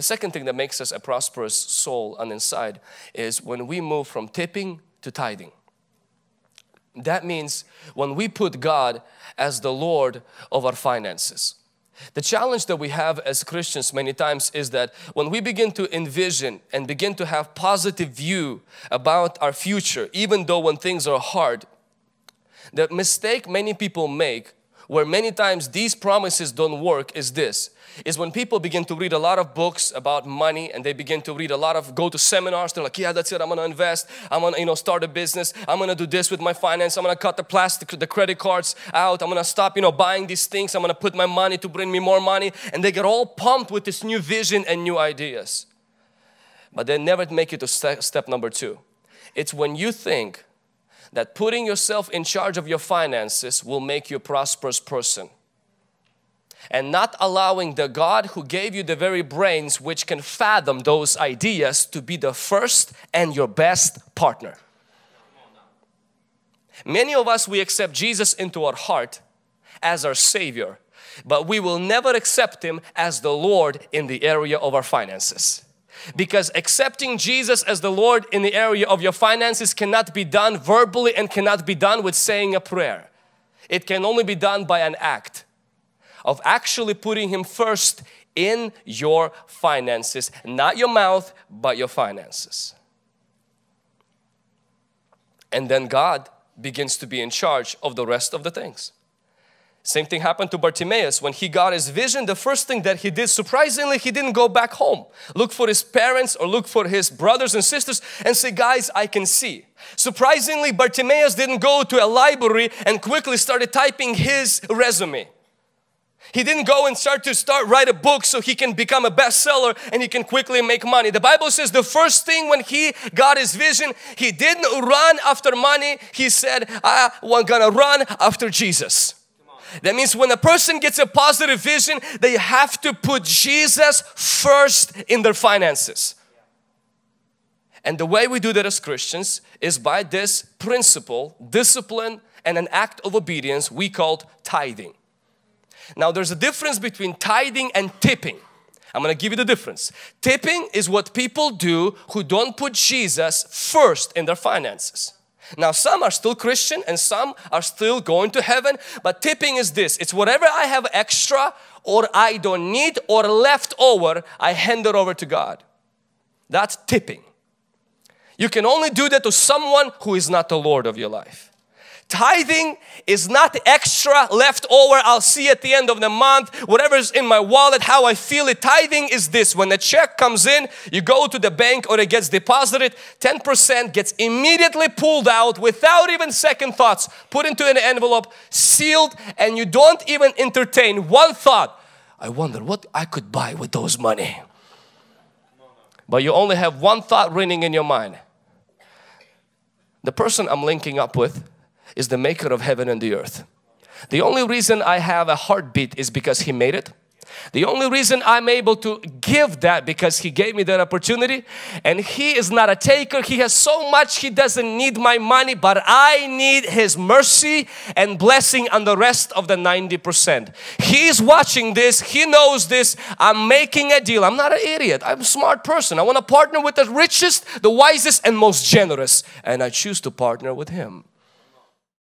The second thing that makes us a prosperous soul on inside is when we move from tipping to tithing. That means when we put God as the Lord of our finances. The challenge that we have as Christians many times is that when we begin to envision and begin to have positive view about our future, even though when things are hard, the mistake many people make where many times these promises don't work is this is when people begin to read a lot of books about money and they begin to read a lot of go to seminars they're like yeah that's it i'm gonna invest i'm gonna you know start a business i'm gonna do this with my finance i'm gonna cut the plastic the credit cards out i'm gonna stop you know buying these things i'm gonna put my money to bring me more money and they get all pumped with this new vision and new ideas. But they never make it to step number two. It's when you think that putting yourself in charge of your finances will make you a prosperous person and not allowing the God who gave you the very brains which can fathom those ideas to be the first and your best partner. Many of us, we accept Jesus into our heart as our Savior, but we will never accept Him as the Lord in the area of our finances. Because accepting Jesus as the Lord in the area of your finances cannot be done verbally and cannot be done with saying a prayer. It can only be done by an act of actually putting Him first in your finances, not your mouth, but your finances. And then God begins to be in charge of the rest of the things. Same thing happened to Bartimaeus. When he got his vision, the first thing that he did, surprisingly, he didn't go back home. Look for his parents or look for his brothers and sisters and say, guys, I can see. Surprisingly, Bartimaeus didn't go to a library and quickly started typing his resume. He didn't go and start to start write a book so he can become a bestseller and he can quickly make money. The Bible says the first thing when he got his vision, he didn't run after money. He said, I'm gonna run after Jesus. That means when a person gets a positive vision, they have to put Jesus first in their finances. And the way we do that as Christians is by this principle, discipline, and an act of obedience we called tithing. Now there's a difference between tithing and tipping. I'm gonna give you the difference. Tipping is what people do who don't put Jesus first in their finances. Now some are still Christian and some are still going to heaven, but tipping is this. It's whatever I have extra or I don't need or left over, I hand it over to God. That's tipping. You can only do that to someone who is not the Lord of your life. Tithing is not extra left over. I'll see at the end of the month, whatever's in my wallet, how I feel it. Tithing is this when a check comes in, you go to the bank or it gets deposited, 10% gets immediately pulled out without even second thoughts, put into an envelope, sealed, and you don't even entertain one thought. I wonder what I could buy with those money. But you only have one thought ringing in your mind. The person I'm linking up with is the maker of heaven and the earth. The only reason I have a heartbeat is because He made it. The only reason I'm able to give that because He gave me that opportunity and He is not a taker. He has so much He doesn't need my money but I need His mercy and blessing on the rest of the 90%. He's watching this. He knows this. I'm making a deal. I'm not an idiot. I'm a smart person. I want to partner with the richest, the wisest and most generous and I choose to partner with Him.